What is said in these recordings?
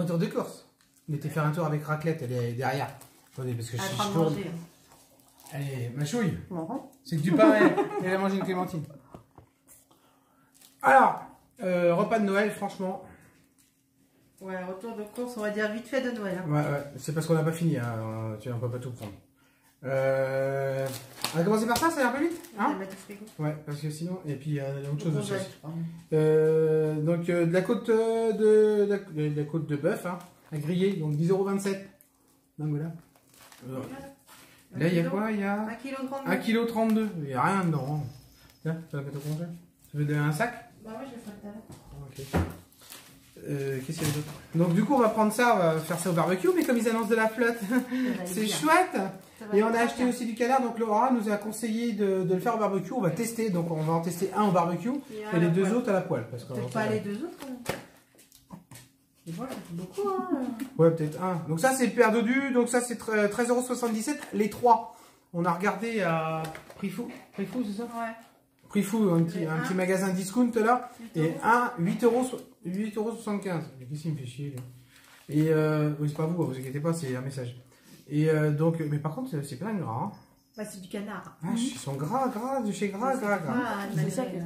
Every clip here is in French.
Retour de course. On était faire un tour avec Raclette, elle est derrière. Attendez, parce que je, je tourne. Allez, ma chouille. C'est que du pain, elle, elle a mangé une clémentine. Alors, euh, repas de Noël, franchement. Ouais, retour de course, on va dire vite fait de Noël. hein. Ouais, ouais, c'est parce qu'on n'a pas fini, hein. tu on peut pas tout prendre. Euh, on va commencer par ça, ça vite va hein mettre au frigo. Ouais, parce que sinon, et puis il y a autre chose Au aussi. Euh, donc euh, de la côte euh, de, de, la, de la côte de bœuf hein, à griller, donc 10,27€. Donc voilà. Là, il y a quoi Il y a 1 kg 30 1,32 kg. Il n'y a rien dedans. hein. Tiens, tu vas mettre au congé Tu veux donner un sac? Bah ouais, je vais faire tout à l'heure. Ok. Euh, Qu'est-ce qu'il y a d'autre? Donc du coup, on va prendre ça, on va faire ça au barbecue, mais comme ils annoncent de la flotte, c'est chouette Et on a bien. acheté aussi du canard, donc Laura nous a conseillé de, de le faire au barbecue. On va tester, donc on va en tester un au barbecue Et et les deux autres à la poêle. Parce Peut-être pas les deux autres. Et voilà, c'est beaucoup. Hein. Ouais, peut-être un. Donc ça, c'est paire de du, donc ça, c'est tre- 13,77€. Les trois, on a regardé à Prix Fou, Prix Fou, c'est ça? Ouais. Prix Fou, un petit, Les un un. petit magasin discount là. Et euros. un, 8,75€. 8,75€. Qu'est-ce qu'il me fait chier, lui? Et euh, oui, c'est pas vous, vous inquiétez pas, c'est un message. Et euh, donc, mais par contre, c'est plein de gras. Hein. Bah, c'est du canard. Ah, Ils sont gras, gras, de chez gras, gras, gras. Ah,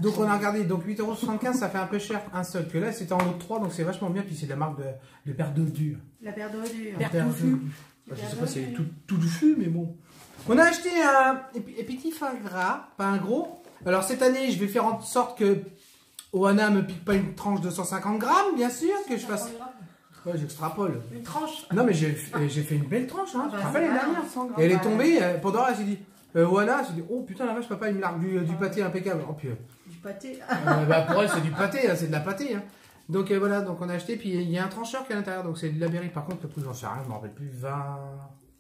Donc on a regardé, donc 8,75€, ça fait un peu cher, un seul. Que là, c'était en lot 3, donc c'est vachement bien. Puis c'est de la marque de, de Père de Dur. La paire de dure. Bah, je sais pas si c'est tout, tout du fût, mais bon. On a acheté un un petit foie gras, pas un gros. Alors cette année, je vais faire en sorte que Oana me pique pas une tranche de 150 grammes, bien sûr, que je fasse. Ouais, j'extrapole. Une tranche. Non, mais j'ai fait une belle tranche, hein. Ah, tu te bah, rappelles dernière 100 grammes. Et elle est tombée, euh, pendant là, j'ai dit, euh, Oana, j'ai dit, oh putain, la vache, papa, il me largue du, du pâté impeccable. Oh, puis, euh, Du pâté. euh, bah, pour elle, c'est du pâté, hein, c'est de la pâté. Hein. Donc euh, voilà, donc on a acheté, puis il y a un trancheur qui est à l'intérieur, donc c'est de la berry. Par contre, le prix, j'en sais rien, je me rappelle plus, 20.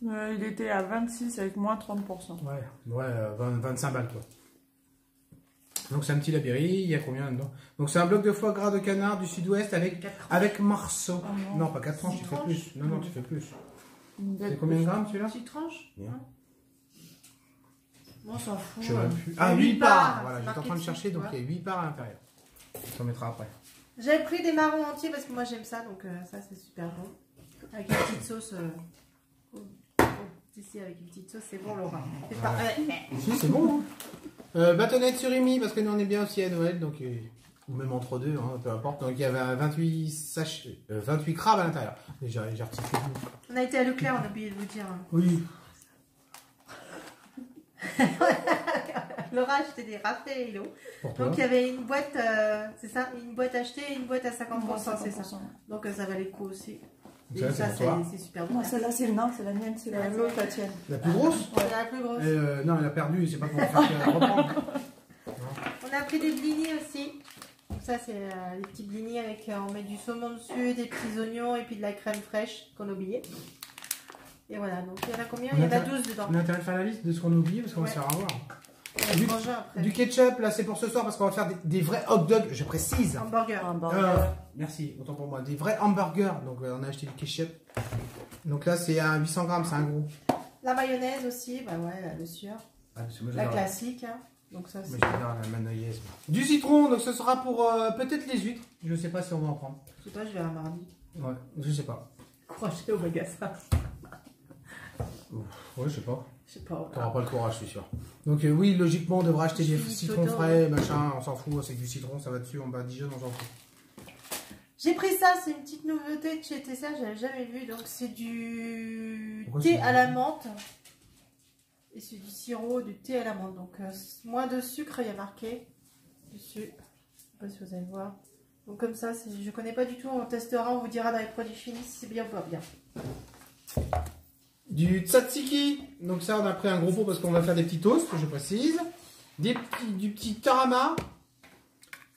Euh, il était à 26 avec moins 30%. Ouais, ouais, euh, 20 25 balles quoi. Donc c'est un petit labéry, il y a combien dedans Donc c'est un bloc de foie gras de canard du sud-ouest avec, Quatre tranches. avec morceaux. Non. non, pas 4 tranches, tu fais tranches plus. Non, non, tu fais plus. C'est combien de grammes celui-là? Petite tranche. Bien. Hein Bon, on s'en fout. Je hein. plus. Ah, Huit 8 parts Voilà, j'étais en train de chercher, donc il y a 8 parts à l'intérieur. On s'en mettra après. J'avais pris des marrons entiers parce que moi j'aime ça, donc euh, ça c'est super bon. Avec une petite sauce. euh, ici avec une petite sauce, c'est bon Laura. C'est pas- Si, c'est bon. Hein. Euh, bâtonnette surimi, parce que nous on est bien aussi à Noël, donc, euh, ou même entre deux, hein, peu importe. Donc il y avait un 28, sachets, euh, 28 crabes à l'intérieur. J'ai j'ai retiré tout. On a été à Leclerc, on a oublié de vous dire. hein. Oui. Laura a acheté des raffaello. Pourquoi Donc il y avait une boîte, euh, c'est ça, une boîte achetée et une boîte à 50%, c'est ça. 50%. Donc euh, ça valait le coup aussi. Et Ça, c'est ça pour toi. c'est c'est super bon. Non, celle-là, c'est non, c'est la mienne, c'est la l'autre, la tienne. La plus grosse la plus grosse. Euh, non, elle a perdu, c'est pas pour faire qu'elle reprendre. On a pris des blinis aussi. Donc ça c'est euh, les petits blinis avec, euh, on met du saumon dessus, des petits oignons et puis de la crème fraîche qu'on a oublié. Et voilà, donc il y en a combien? Il y en a 12 dedans. On a intérêt de faire la liste de ce qu'on a oublié parce qu'on va se faire avoir. Du- manger après. Du ketchup, là, c'est pour ce soir parce qu'on va faire des, des vrais hot dogs, je précise. Hamburger. Un Euh, burger. Merci, autant pour moi. Des vrais hamburgers. Donc, euh, on a acheté du ketchup. Donc là, c'est à 800 grammes, c'est un gros. La mayonnaise aussi, bah ouais, le sûr. Ah, moi, La classique. hein. Donc ça c'est. j'adore la mayonnaise. Du citron, donc ce sera pour euh, peut-être les huîtres. Je sais pas si on va en prendre. Je sais pas, je vais à mardi. Ouais, je sais pas. Courageux au magasin. Ouais, je sais pas. Je sais pas. T'auras pas le courage, je suis sûr. Donc euh, oui, logiquement, on devra acheter des citrons frais, machin, on s'en fout, c'est du citron, ça va dessus, on va à Dijon, on s'en fout. J'ai pris ça, c'est une petite nouveauté de chez Tessa, j'avais jamais vu. Donc c'est du Pourquoi thé à la menthe. Et c'est du sirop, du thé à la menthe. Donc euh, moins de sucre, il y a marqué dessus. Je sais pas si vous allez voir. Donc comme ça, je connais pas du tout, on testera, on vous dira dans les produits finis si c'est bien ou pas bien. Du tzatziki, donc ça on a pris un gros pot parce qu'on va faire des petits toasts, je précise. Des petits, du petit tarama,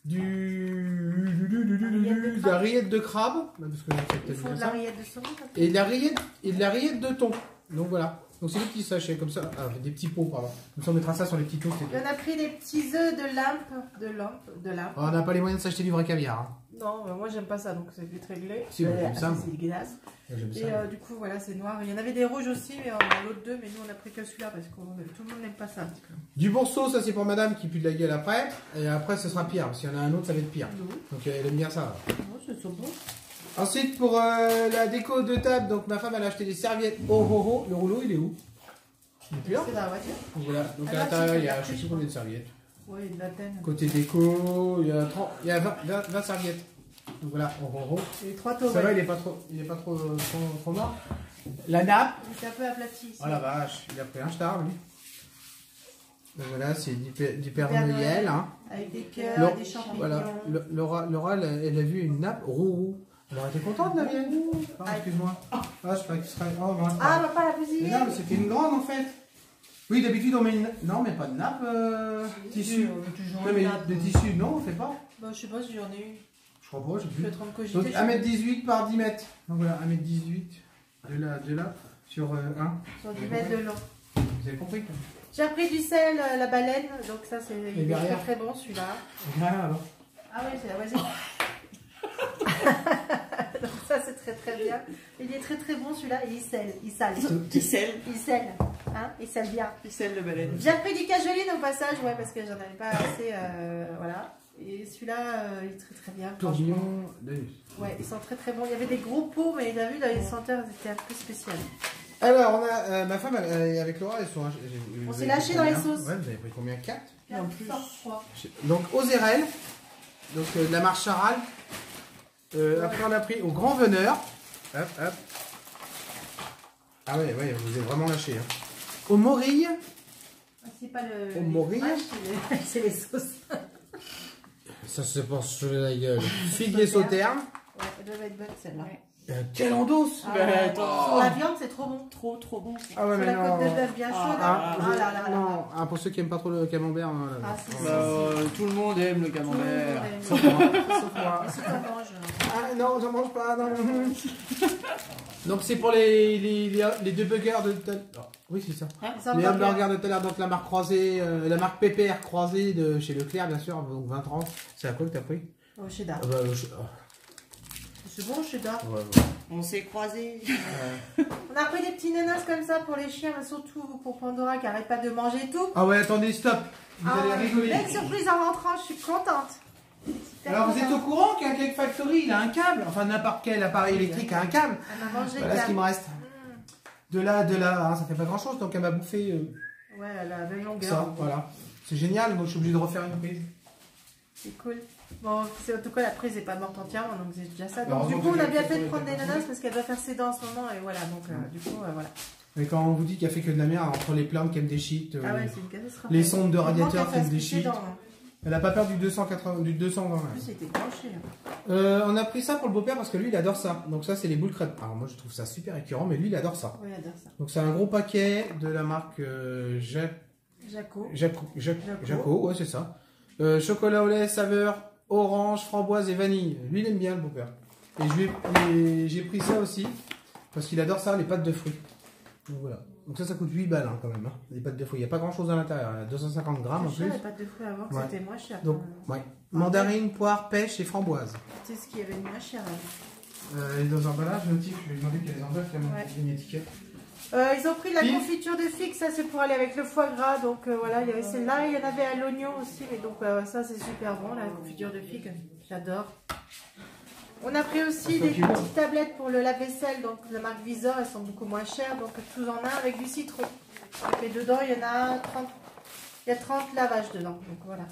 du, du- du- du- du- de la rillette de crabe, parce que c'est Il peut-être faut bien de la ça. rillette de saumon. ça. et de la rillette et de la rillette de thon. Donc voilà. Donc c'est des petits sachets comme ça, ah, des petits pots pardon. Comme ça on mettra ça sur les petits toasts. et on a pris des petits œufs de lampe, de lampe, de lampe. Oh, on n'a pas les moyens de s'acheter du vrai caviar. Hein. Non, mais moi j'aime pas ça, donc c'est vite réglé. Si, moi, j'aime ça. C'est dégueulasse. Ça. Et euh, du coup, voilà, c'est noir. Il y en avait des rouges aussi, mais on a l'autre deux, mais nous on a pris que celui-là parce que tout le monde n'aime pas ça. Du bourseau, ça c'est pour madame qui pue de la gueule après. Et après ce sera pire, parce qu'il y en a un autre, ça va être pire. Nous, Donc elle aime bien ça. non, c'est bon. Ensuite, pour euh, la déco de table, donc ma femme elle a acheté des serviettes. Oh oh oh, le rouleau il est où? Il est plus là C'est dans la voiture Donc voilà, donc Ah, à là, l'intérieur c'est il y a je sais plus combien de serviettes. Oui, une vingtaine. Côté déco, il y a, 30, il y a 20, 20 20 serviettes. Donc voilà, oh oh oh. Et trois Ça va, il est pas trop, il est pas trop, trop, trop mort. La nappe, Il est un peu aplati ici. oh la vache, il a pris un star lui. Donc voilà, c'est du, Père- du Père Père Noël. Noël. Hein. Avec des cœurs, Laure- des champignons. Voilà, Laura, Laura elle, a- elle a vu une nappe roux. Elle aurait été contente la mienne. Ah, excuse-moi. Ah, je croyais que ce serait. Oh, mince. Ah, on va pas la mais bousiller non, mais c'était une grande en fait. Oui, d'habitude on met une. Non, mais pas de nappe euh, tissu. On toujours Non, une mais nappe. de tissu, non, on fait pas. Bah, je sais pas si j'en ai une. Je crois pas, j'ai plus. Donc je- 1m18 par 10 mètres. Donc voilà, 1m18 de là, de là sur 1. Sur 10 mètres de long. Vous avez compris quoi J'ai repris du sel, euh, la baleine. Donc, ça, c'est très très bon celui-là. Alors. Ah oui, c'est la voisine. très très bien. Il est très très bon celui-là. Et il sale. Il sale. Qui scelle Il sale. Hein il sale bien. Scelle le baleine. J'ai repris du cajoline au passage, ouais, parce que j'en avais pas assez. euh, voilà. Et celui-là, euh, il est très très bien. Tourbillon. Ouais, ils sont très très bons. Il y avait des gros pots, mais t'as vu, dans les senteurs, c'était un peu spécial. Alors, on a euh, ma femme elle, elle, avec Laura, ils sont. j'ai- On s'est lâché dans les sauces. Ouais, vous avez pris combien? 4 En plus. Fort froid. Donc Ozerel, donc euh, de la marche Charal. Euh, Après on a pris au Grand Veneur. Hop, hop. Ah ouais, ouais, vous êtes vraiment lâché. Hein. Au Morille, Ah, C'est pas le. Au les Morille. fromages, c'est les- c'est les sauces. ça se pense sur la gueule. Figuier Sauterne. Ouais, elle doit être bonne celle-là. Ouais. Euh, quel endos Ah, ouais. attends. Sur la viande, c'est trop bon. Trop, trop bon. ça. Ah ouais, Sur mais la côte de non. bœuf bien Ah, chaude. Ah, Ah, je- là là là. non, ah, pour ceux qui aiment pas trop le camembert. hein, là, Ah, là. si, si, Bah, euh, tout le monde aime le camembert. Sauf moi. Sauf moi. Ah non, j'en mange pas, non. Donc c'est pour les, les, les, les deux burgers de tout à l'heure. Oui, c'est ça. Les Les hamburgers. de tout à l'heure, donc la marque croisée, euh, la marque Pépère croisée de chez Leclerc, bien sûr, donc 20 30 C'est à quoi que t'as pris? Au cheddar. Ah bah, je- C'est bon, ah, ouais, ouais. On s'est croisés. On a pris des petits nanas comme ça pour les chiens, mais surtout pour Pandora qui arrête pas de manger tout. Ah ouais, attendez, stop. Vous Ah, allez rigoler. Belle surprise en rentrant, je suis contente. Alors vous êtes au courant qu'un Cake Factory, il a un câble, enfin n'importe quel appareil électrique a un câble. Elle m'a mangé Voilà ce le qu'il me reste. De là, de là, hein, ça fait pas grand chose, donc elle m'a bouffé euh, Ouais, elle a la même longueur. ça, voilà. C'est génial, moi je suis obligé de refaire une prise. C'est cool. Bon, c'est- en tout cas, la prise n'est pas morte entièrement, donc c'est déjà ça. Donc, du coup, on a bien fait de prendre des nanas parce qu'elle doit faire ses dents en ce moment, et voilà, donc euh, du coup, euh, voilà. Mais quand on vous dit qu'il a fait que de la merde entre les plaintes qui aiment des shit, euh, Ah ouais, les sondes de radiateurs qu'elle qui aiment fasse des ses shit, dents, hein. elle a pas peur du 280, du 220. En plus, c'était branché. hein. Euh, on a pris ça pour le beau-père parce que lui il adore ça. Donc ça c'est les boules crêpes. Alors moi je trouve ça super écœurant, mais lui il adore ça. Oui, elle adore ça. Donc c'est un gros paquet de la marque euh, Ja- Jaco. Jaco, Jaco, Jaco. Jaco, ouais c'est ça. Euh, chocolat au lait, saveur orange, framboise et vanille. Lui il aime bien le beau-père. Et je lui ai- et j'ai pris ça aussi parce qu'il adore ça, les pâtes de fruits. Donc voilà. Donc ça ça coûte 8 balles hein, quand même. hein, les pâtes de fruits. Il n'y a pas grand chose à l'intérieur. Il y a 250 grammes en C'est cher, plus. les pâtes de fruits avant, que Ouais. c'était moins cher. Donc ouais. Mandarine, poire, pêche et framboise. C'était ce qui avait de moins cher. avant. Euh, et dans un emballage, notif, je vais demander qu'il y a des emballages qui Ouais. a une étiquette. Euh, ils ont pris de la confiture de figue, ça c'est pour aller avec le foie gras. Donc euh, voilà, il y avait celle-là, il y en avait à l'oignon aussi, mais donc euh, ça c'est super bon, la confiture de figue, j'adore. On a pris aussi des petites tablettes pour le lave-vaisselle, donc la marque Visor, elles sont beaucoup moins chères, donc tout en un avec du citron. Et dedans, il y en a 30, il y a 30 lavages dedans, donc voilà.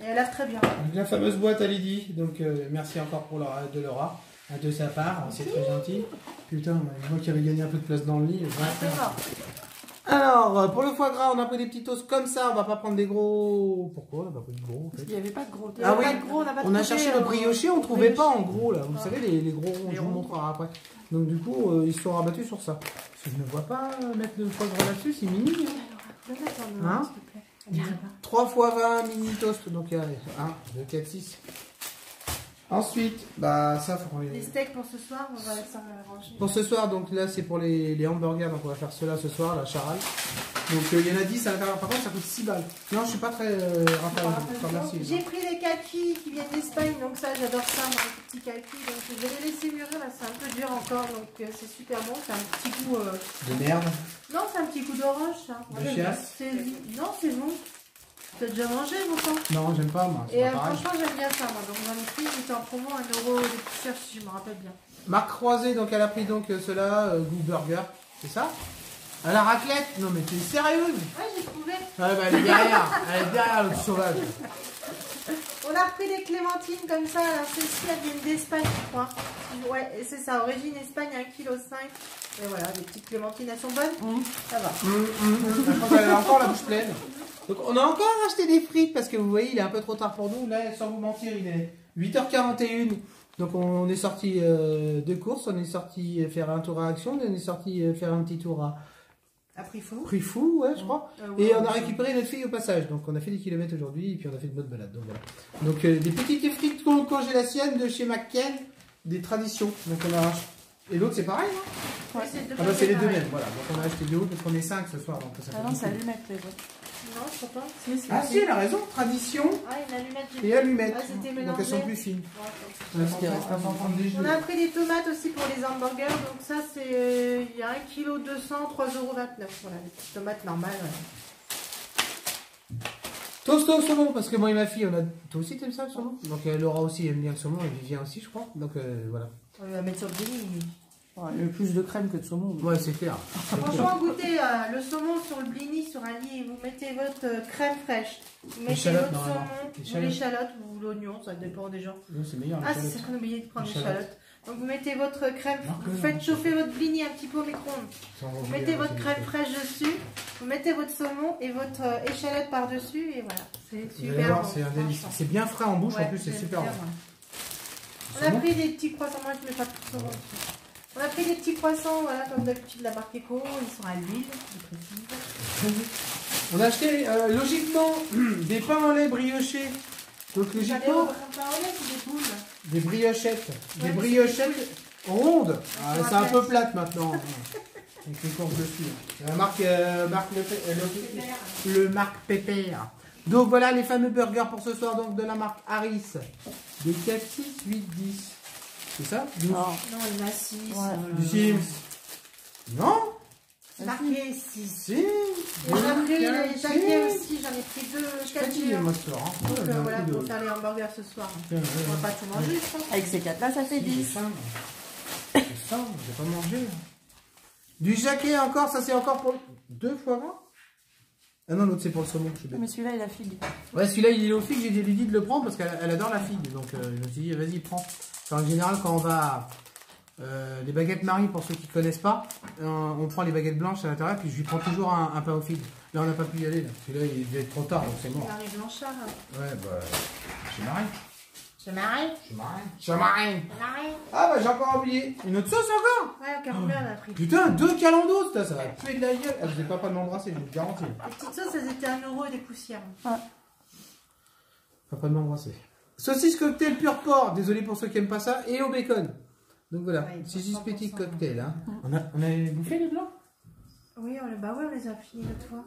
Et elle lave très bien. La fameuse boîte à Lydie, donc merci encore pour Laura, de Laura, de sa part, c'est très gentil. Putain, moi qui avais gagné un peu de place dans le lit. Alors, euh, pour le foie gras, on a pris des petits toasts comme ça, on va pas prendre des gros. Pourquoi on a pas pris de gros en fait n'y avait pas de gros Ah oui, pas de gros, on n'a pas On a cherché euh, le brioché, on trouvait pas en gros là. Vous Ah. savez, les, les gros ronds, Les je vous montrerai après. Donc du coup, euh, ils se sont rabattus sur ça. Parce que je ne vois pas euh, mettre le foie gras là-dessus, c'est mini. hein. Attends, Hein s'il te plaît. On dirait pas. 3 fois 20 mini toast, donc il y a 1, 2, 4, 6. Ensuite, bah ça faut Les steaks pour ce soir, on va s'en ranger. Pour ce soir, donc là c'est pour les, les hamburgers, donc on va faire cela ce soir, la charal. Donc euh, il y en a 10 à l'intérieur, par contre ça coûte 6 balles. Non, je suis pas très euh. J'ai pris les kakis qui viennent d'Espagne, donc ça j'adore ça, moi, les petits kakis. Donc je vais les laisser mûrir, là c'est un peu dur encore, donc euh, c'est super bon. C'est un petit goût. euh, De merde. Non, c'est un petit goût d'orange ça. De Non, c'est bon. Tu as déjà mangé, pourtant Non, j'aime pas, moi. Et pas euh, franchement, j'aime bien ça, moi. Donc, j'en ai pris, j'étais en promo 1 euro de poussière, si je me rappelle bien. Marc Croisé, donc elle a pris donc cela, euh, burger, c'est ça? À la raclette? Non mais tu es sérieuse Ouais, j'ai trouvé. Ah bah elle est derrière, elle est derrière l'autre sauvage. On a repris des clémentines comme ça. Alors, celles-ci, elles viennent d'Espagne, je crois. Ouais, c'est ça, origine Espagne, 1,5 kg. Et voilà, des petites clémentines, elles sont bonnes? Mmh. Ça va. Je pense qu'elle a encore la bouche pleine. Donc on a encore acheté des frites parce que vous voyez, il est un peu trop tard pour nous. Là, sans vous mentir, il est 8h41. Donc on est sorti euh, de course, on est sorti faire un tour à Action, on est sorti euh, faire un petit tour à À prix fou. Prix Fou, ouais, je crois. Euh, Et on a récupéré notre fille au passage. Donc on a fait des kilomètres aujourd'hui et puis on a fait de bonnes balades. Donc voilà. Donc euh, des petites frites con- congélation de chez McKen, des traditions. Donc on a et l'autre c'est pareil. hein Ouais, c'est deux ah bah c'est les deux mêmes. Voilà. Donc on a acheté deux autres parce qu'on est cinq ce soir. Donc ça Ah non, c'est allumette les autres. Non, je crois pas. Si, si. Ah si, elle a raison. Tradition Ah, une allumette, j'ai et allumettes. Ah, donc elles sont plus fines. Ouais, train de dégeler. On a pris des tomates aussi pour les hamburgers, donc ça c'est il y a 1 kg 200, 3,29€. Voilà, les petites tomates normales. ouais. Toast au saumon parce que moi et ma fille on a. Toi aussi t'aimes ça le saumon? Donc euh, Laura aussi aime bien le saumon et Vivien aussi je crois. Donc euh, voilà. On va mettre sur le délit. Ouais, il y a plus de crème que de saumon. Ouais c'est clair. Franchement, goûtez euh, le saumon sur le blini, sur un lit, vous mettez votre euh, crème fraîche, vous mettez L'échalote, votre saumon, ou L'échalote. ou l'oignon, ça dépend des gens. Non, c'est meilleur. Ah, c'est qu'on a oublié de prendre L'échalote. l'échalote. Donc vous mettez votre crème, Non, vous non, faites non, chauffer votre blini un petit peu au micro-ondes. Vous mettez hein, votre crème fraîche dessus, vous mettez votre saumon et votre euh, échalote par-dessus et voilà. C'est super c'est un délice. franchement. C'est bien frais en bouche, en plus, c'est super bon. On a pris des petits croissants, moi je mets pas tout saumon dessus. On a pris des petits croissants, voilà, comme d'habitude la marque Eco, ils sont à l'huile. On a acheté, euh, logiquement, des pains au lait briochés. Donc, logiquement, pain au lait, c'est des boules. des briochettes. Des Ouais, briochettes rondes. Ah, c'est un peu plate. maintenant. Avec les courses dessus. La marque, euh, marque le, euh, le- le marque Pépère. Donc voilà les fameux burgers pour ce soir donc de la marque Harris. Des 4, 6, 8, 10. C'est ça 12. Non. Non, il y en a 6. Ouais. Du Sims. Non C'est marqué 6. Si. A pris les aussi, j'en ai pris deux Je suis fatigué captures. moi ce soir. hein. Donc euh, voilà, pour faire les hamburgers ce soir. On va pas tout manger, je pense. Avec ces quatre là, ça fait Si, J'ai 10. faim. J'ai faim, j'ai pas mangé. Du jaquet encore, ça c'est encore pour deux fois 20 Ah non, l'autre c'est pour le saumon, je suis bête. Mais celui-là, il a figue. Ouais, celui-là il est au figue, j'ai lui dit de le prendre parce qu'elle elle adore la figue. Donc euh, je me suis dit, vas-y, prends. Enfin, en général, quand on va. euh, les baguettes Marie, pour ceux qui connaissent pas, euh, on prend les baguettes blanches à l'intérieur, puis je lui prends toujours un, un pain aux figues. Là, on n'a pas pu y aller, là. Parce que là, il devait être trop tard, donc c'est mort. Marie Blanchard. Ouais, bah. Chez Marie. Je m'arrête. Chez Marie. Chez Marie. Marie. Ah, bah, j'ai encore oublié. Une autre sauce encore Ouais, au camembert, on a pris. Putain, deux calendos, putain, ça va tuer de la gueule. Ah, vous n'êtes pas pas de m'embrasser, je vous le garantis. Les petites sauces, elles étaient 1 euro et des poussières. Pas pas de m'embrasser. Saucisse cocktail pur porc, désolé pour ceux qui aiment pas ça, et au bacon. Donc voilà, Ouais, saucisse 100%. petit cocktail. Hein. On, a, on a bouffé les blancs? Oui, on les, bah ouais, on les a finis l'autre fois.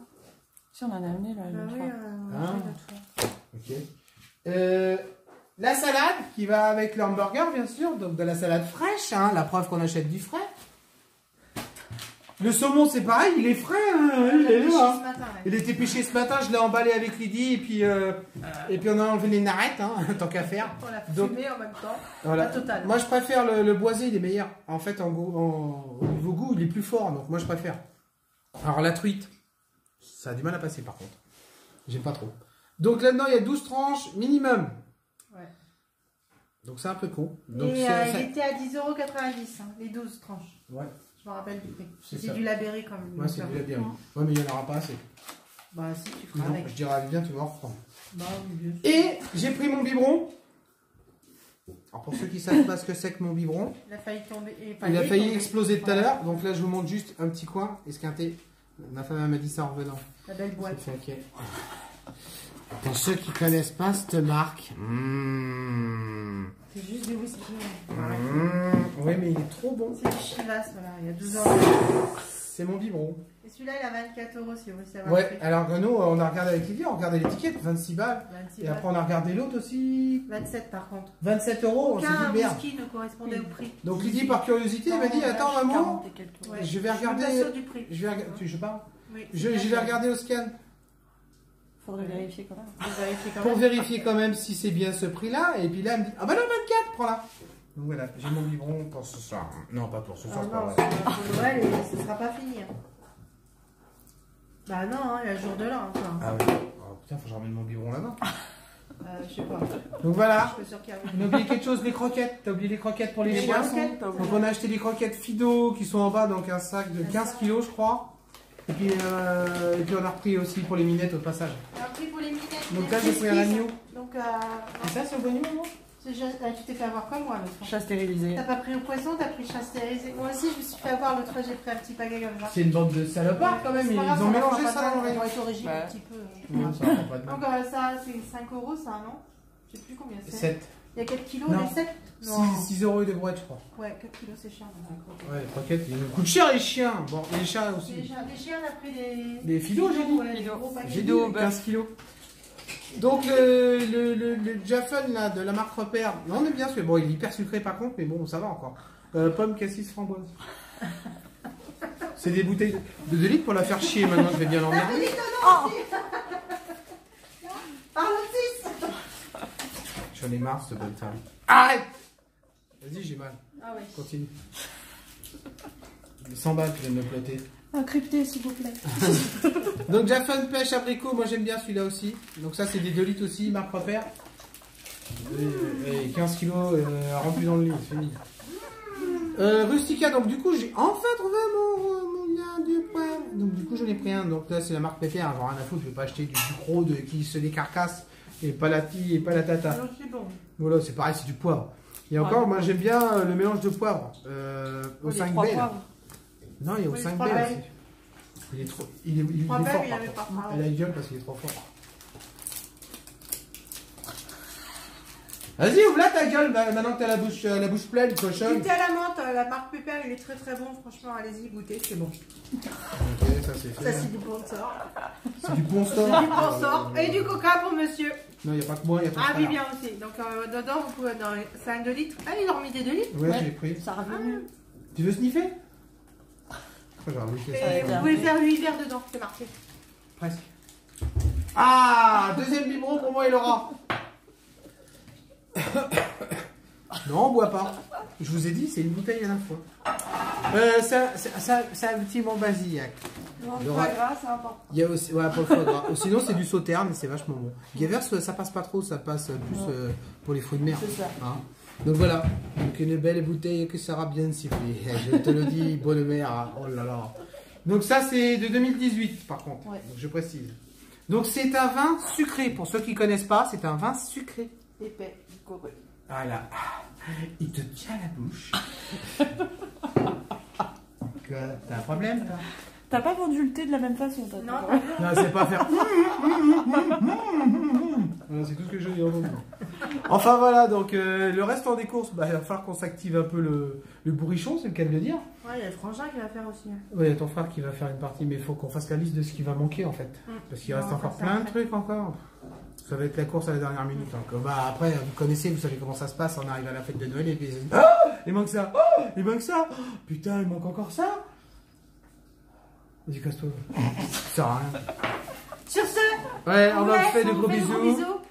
Si on en a amené là, Bah oui, fois. on a Ah. l'autre fois. Ok. Euh, la salade qui va avec le hamburger, bien sûr. Donc de la salade fraîche, hein, la preuve qu'on achète du frais. Le saumon, c'est pareil, il est frais. hein, il est là. pêché ce matin, ouais. Il était pêché ce matin, je l'ai emballé avec Lydie et puis, euh, et puis on a enlevé les narrettes, hein, tant qu'à faire. On l'a Donc- fumé en même temps. Voilà. Moi je préfère le, le boisé, il est meilleur. En fait, en, en- au niveau goût, il est plus fort, donc moi je préfère. Alors la truite, ça a du mal à passer par contre. J'aime pas trop. Donc là-dedans, il y a 12 tranches minimum. Ouais. Donc c'est un peu con. Donc et euh, ça- il était à 10,90€, hein, les 12 tranches. Ouais, Je me rappelle du prix. C'est du Labéry quand même. ouais c'est du labyrinthe. Ouais, mais il n'y en aura pas assez. Bah si, tu feras Non, avec. je dirais à Vivien, tu vas en reprendre. Bah oui. Et j'ai pris mon biberon. Alors pour ceux qui savent pas ce que c'est que mon biberon, Il a failli tomber. et il a failli failli tomber. exploser tout à l'heure. Donc là, je vous montre juste un petit coin esquinté. Ma femme m'a dit ça en revenant. La belle boîte. Fait. Pour ceux qui connaissent pas cette marque, mmh, C'est juste du whisky. mmh, ouais mais il est trop bon. C'est du Chivas, voilà, il y a 12 ans. C'est mon biberon. Et celui-là, il a 24 euros si vous voulez savoir. Ouais, alors que nous, on a regardé avec Lydie, on regardait l'étiquette, 26 balles. 26 Et après, on a regardé l'autre aussi, 27 par contre. 27 euros. On s'est Aucun dit merde. whisky ne correspondait au prix. Donc Lydie, par curiosité, elle m'a dit Attends, maman, 40 et quelques. Ouais. je vais regarder. Je vais. Oui, Je, je vais regarder au scan. Faudrait vérifier quand même. Quand Pour même. vérifier quand même si c'est bien ce prix-là. Et puis là, elle me dit Ah bah non, 24, prends-la. Donc voilà, j'ai mon biberon pour ce soir. Non, pas pour ce Ah soir, pas non, pour Noël ce sera pas fini. hein. Bah non, hein, il y a le jour de l'an encore. Ah oui. Oh, putain, faut que je ramène mon biberon là-bas. Euh, je sais pas. Donc voilà. On a oublié quelque chose, les croquettes. T'as oublié les croquettes pour les, Les chiens. t'as Donc on a acheté des croquettes Fido qui sont en bas, donc un sac de 15 kilos, je crois. Et puis, euh, et puis on a repris aussi pour les minettes au passage. On a pris pour les minettes. Donc là, j'ai pris un agneau. Donc, euh, C'est ça, c'est au agneau, ah, tu t'es fait avoir comme moi l'autre fois. Chat stérilisé. T'as pas pris au poisson, t'as pris chat stérilisé. Moi aussi, je me suis fait avoir l'autre fois, j'ai pris un petit paquet comme ça. C'est une bande de salopards quand même, ils grave, ont mélangé ça dans va être origine Ouais. un petit peu. Non, ça pas de. Donc euh, ça, c'est 5 euros, ça, non? Je sais plus combien c'est. 7. Il y a 4 kilos, Non. les 7 Non. 6, euros de brouette, je crois. Ouais, 4 kilos, c'est cher. Ouais, les croquettes, ils nous coûtent cher les chiens. Bon, et les chats Les aussi. chiens, les chiens, on a pris des. Des Fido, j'ai dit. Ouais, des. J'ai dit Fido, 15 kilos. Donc le, le, le, le Jaffon là, de la marque Repère, non, on est bien sûr. Bon, il est hyper sucré par contre, mais bon, ça va encore. Euh, pomme, cassis, framboise. C'est des bouteilles de 2 litres pour la faire chier maintenant, je vais bien l'emmerder. Par le 6 J'en ai marre, bonne femme. Arrête Vas-y, j'ai mal. Ah ouais. Continue. 100 balles, tu viens de me plotter. Encrypté, s'il vous plaît. Donc Jaffon pêche abricot, moi j'aime bien celui-là aussi. Donc ça c'est des 2 litres aussi, marque repère. Et, et 15 kilos euh, remplis dans le lit, c'est fini. Euh, Rustica, donc du coup j'ai enfin trouvé mon, mon lien du poivre. Donc du coup j'en ai pris un, donc là c'est la marque Pépère, genre rien à foutre, je vais pas acheter du, du gros de, qui se décarcasse et pas la ti et pas la tata. Alors c'est bon. Voilà, c'est pareil, c'est du poivre. Et encore, moi j'aime bien euh, le mélange de poivre. Euh, au Les 5 trois b poivres. Non, il est au Oui, 5 b trois baies. aussi. Il est trop. Il est, il, il Trois est fort. il par. Elle a une gueule parce qu'il est trop fort. Vas-y, ouvre là ta gueule bah, maintenant que t'as la bouche, euh, la bouche pleine, cochonne. À la menthe, euh, la marque Pépère, il est très très bon. Franchement, allez-y, goûtez, c'est bon. Ok, ça c'est fait. Ça, c'est du bon sort. C'est du bon C'est sort. du bon sort. Et du coca pour monsieur. Non, il n'y a pas que moi, il y a ton Ah frère. oui, bien aussi. Donc, euh, dedans, vous pouvez. Dans C'est un 2 litres. Ah, il a remis des 2 litres. Ouais, Ouais. j'ai pris. Ça revient. Tu veux sniffer? Que Et vous pouvez faire 8 verres dedans, c'est marqué. Presque. Ah Deuxième biberon pour moi et Laura. non, on boit pas. Je vous ai dit, c'est une bouteille à la fois. Euh, ça, ça, ça- c'est un petit bon basillac. Non, Le ra- grave, c'est important. Il y a aussi, ouais, pas le foie gras. Sinon, c'est du sauterne et c'est vachement bon. Gavers, ça passe pas trop, ça passe plus euh, pour les fruits de mer. C'est ça. Hein. Donc voilà, donc une belle bouteille que ça sera bien sifflée. Je te le dis, bonne mère. hein. Oh là là. Donc ça c'est de 2018 par contre. Ouais. Donc je précise. Donc c'est un vin sucré. Pour ceux qui connaissent pas, c'est un vin sucré. Épais, coco. Voilà. Il te tient la bouche. T'as un problème toi? T'as pas vendu le thé de la même façon, toi Non, toi. t'as Non, c'est pas faire. Voilà, c'est tout ce que j'ai entendu. Enfin voilà, donc euh, le restant des courses, bah, il va falloir qu'on s'active un peu le, le bourrichon, c'est le cas de le dire. Ouais, il y a le frangin qui va faire aussi. hein. Oui, il y a ton frère qui va faire une partie, mais il faut qu'on fasse la liste de ce qui va manquer en fait. Mm. Parce qu'il reste encore plein de trucs encore. Ça va être la course à la dernière minute. Donc, bah, après, vous connaissez, vous savez comment ça se passe. On arrive à la fête de Noël et puis ah, il manque ça. Oh, il manque ça. Oh, putain, il manque encore ça. Vas-y, casse-toi. Ça sert à rien. Sur ce, Ouais, on vous va faire de on gros fait bisous.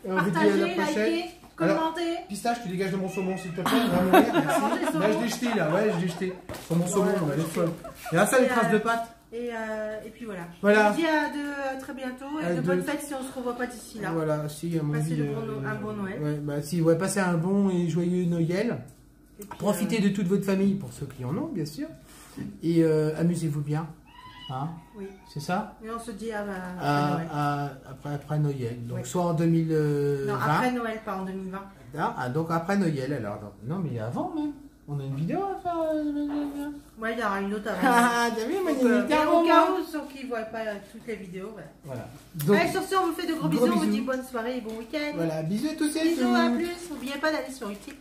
Et on vous dit à la Partagez, prochaine. likez, commentez. Pistache, tu dégages de mon saumon s'il te plaît. On va Là, je l'ai jeté là, ouais, je l'ai jeté. Sur mon saumon, est folle. Et là, ça, les traces euh, de pâte. Et, euh, et puis voilà. Voilà. On vous dit à, de, à très bientôt et À de de- bonnes fêtes si on se revoit pas d'ici là. Voilà, si, à mon Passez avis. bon No- un bon Noël. Ouais, bah si, ouais, passez un bon et joyeux Noël. Et puis, Profitez de toute votre famille, pour ceux qui en ont, bien sûr. Et euh, amusez-vous bien. Hein euh, oui. C'est ça? Et on se dit à, à- après, après Noël. Donc, Oui. soit en 2020. Non, après Noël, pas en 2020. Ah, ah, donc après Noël, alors. non, mais avant même. On a une vidéo à faire. euh, Ouais, il y aura une autre avant. Ah, t'as vu, moi, Donc, il y a euh, mais au cas où, ceux qui ne voient pas euh, toutes les vidéos. Voilà. Voilà. Donc, Allez, sur ce, on vous fait de gros, gros bisous. On vous dit bonne soirée et bon week-end. voilà, bisous à tous et à Bisous, à plus. N'oubliez pas d'aller sur Utip.